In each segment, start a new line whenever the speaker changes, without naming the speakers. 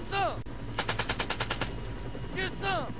Get some! Get some!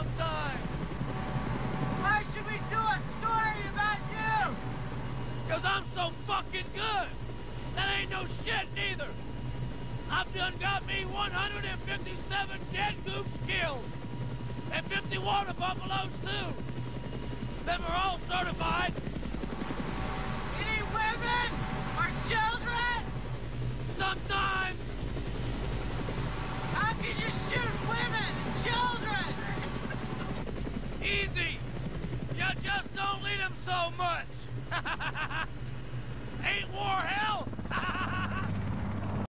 done got me 157 dead goops killed. And 50 water buffaloes too. Them are all certified.
Any women or children?
Sometimes.
How can you shoot women and children?
Easy. You just don't lead them so much. Ain't war hell?